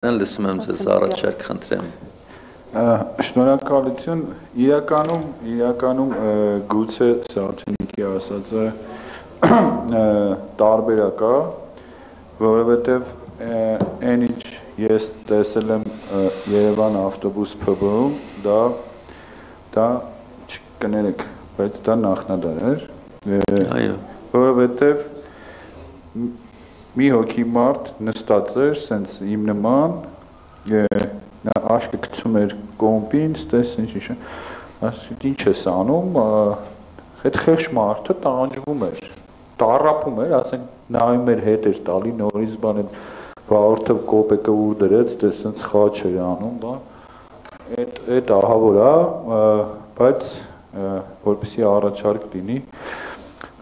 լսում եմ ձեզ առաջարկ խնդրեմ։ Շնորհակալություն։ Իրականում, իրականում գուցե Սաութենիկի ասածը տարբերակ է, որովհետև այն ինչ ես տեսել եմ Երևան ավտոբուս ՓԲ-ում, դա դա չկներեք, բայց դա նախնադար էր։ Այո։ Որովհետև մի հոգի մարդ նստած էր, սենց իմ նման, նա աշկը գցում էր կոմպին, ստես ինչ ինչ, ասում ինչ ես անում, այդ խեղճ մարդը տանջվում էր, տարապում էր, ասենք նայում էր հետ էր տալի նորից բան այդ վաղորդը կոպեկը ուր դրեց, դե սենց խաչ էր անում, բան։ Այդ այդ ահավոր է, բայց որպեսի առաջարկ լինի,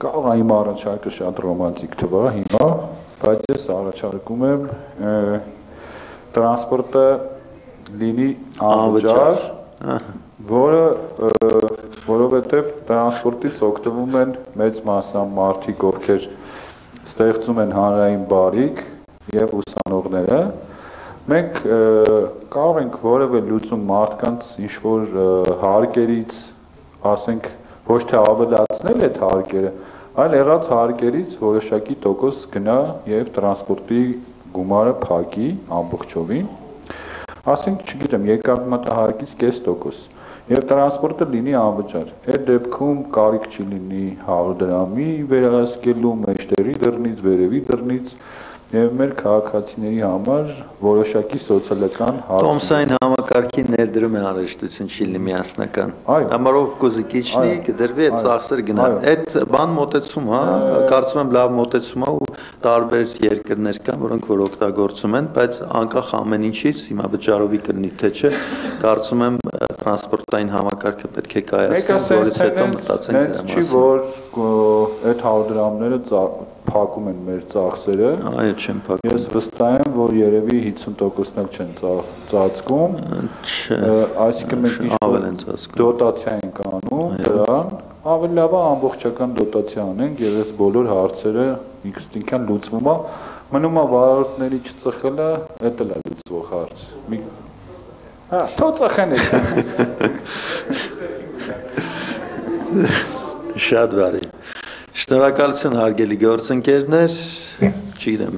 կարող է իմ առաջարկը շատ ռոմանտիկ թվա հիմա, բայց ես առաջարկում եմ տրանսպորտը լինի անվճար, որը որովհետև տրանսպորտից օգտվում են մեծ մասամբ մարդիկ, ովքեր ստեղծում են հանրային բարիք եւ ուսանողները, մենք կարող ենք որևէ լուծում մարդկանց ինչ որ հարկերից, ասենք, ոչ թե ավելացնել այդ հարկերը, այլ եղած հարկերից որոշակի տոկոս գնա եւ տրանսպորտի գումարը փակի ամբողջովին։ Ասենք, չգիտեմ, եկամտահարկից կես տոկոս եւ տրանսպորտը լինի անվճար։ Այդ դեպքում կարիք չի լինի 100 դրամի վերահսկելու մեջտերի դռնից, վերևի դռնից, եւ մեր քաղաքացիների համար որոշակի սոցիալական հարց։ Տոմսային համակարգի ներդրում է անհրաժեշտություն չի լինի միասնական։ Համարով կուզի քիչնի կդրվի այդ ծախսեր գնա։ Այդ բան մոտեցում, հա, կարծում եմ լավ մոտեցում է ու տարբեր երկրներ կան, որոնք որ օգտագործում են, բայց անկախ ամեն ինչից հիմա վճարովի կլինի թե չէ, կարծում եմ տրանսպորտային համակարգը պետք է կայացնի, որից հետո մտածենք դրա մասին։ Չի որ այդ 100 դրամները փակում են մեր ծախսերը։ Այո, չեն փակում։ Ես վստահ եմ, որ երևի 50%-ն էլ չեն ծածկում։ Չէ։ Այսինքն մենք ինչ ավել են ծածկում։ Դոտացիա ենք անում դրան, ավելի լավ է ամբողջական դոտացիա անենք եւ այս բոլոր հարցերը ինքնին լուծվում է։ Մնում է վարորդների չծխելը, դա էլ է լուծվող հարց։ Մի Հա, թող ծխեն այդ։ Շատ բարի։ Շնորհակալություն հարգելի գործընկերներ, չգիտեմ,